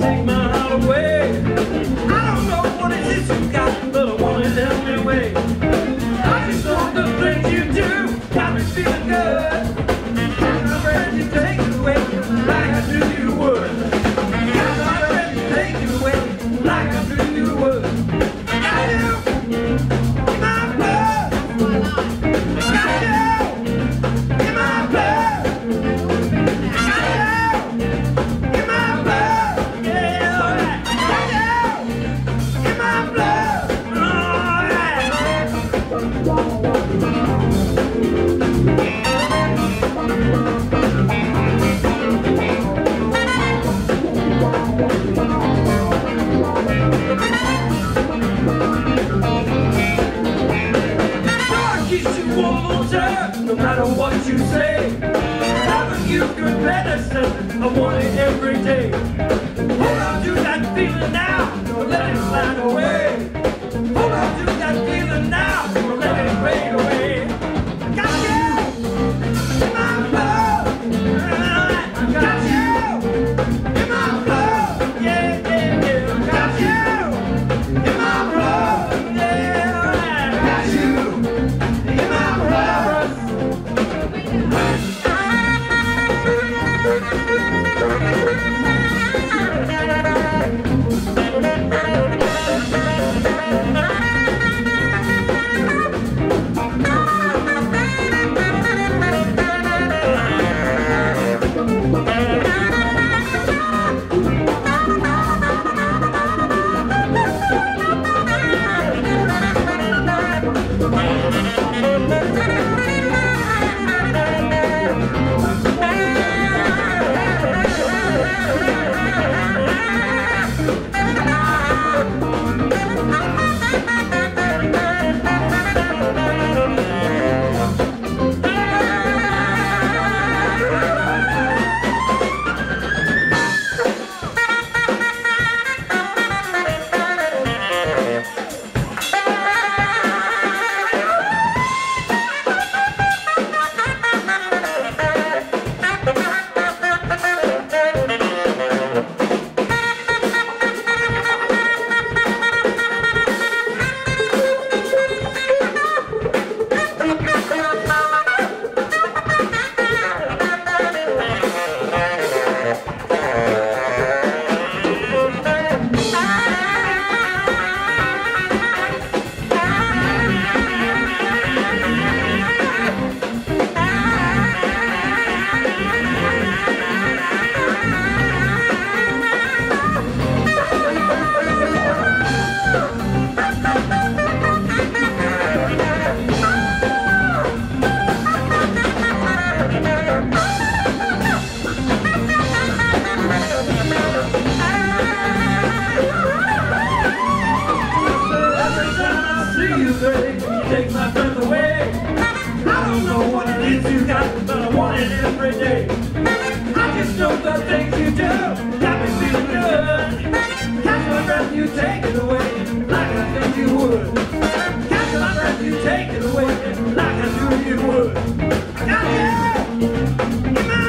take my heart away. I don't know what it is you got, but I want it. I just love the things you do, got me feeling good. I'm take away, like I knew you would. Take away, like I knew you would. no matter what you say. Haven't you good medicine? I want it every day. Hold on to that feeling now, don't let it slide away. you take my breath away. I don't know what it is you got, but I want it every day. I just know the things you do got me feeling good. Catch my breath, you take it away like I you would. Catch my breath, you take it away like I knew you would. I here. Come on.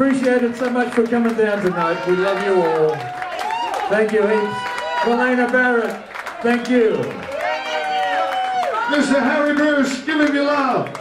Appreciate it so much for coming down tonight. We love you all. Thank you, heaps. Helena Barrett, thank you. Mr. Harry Brus, give him your love.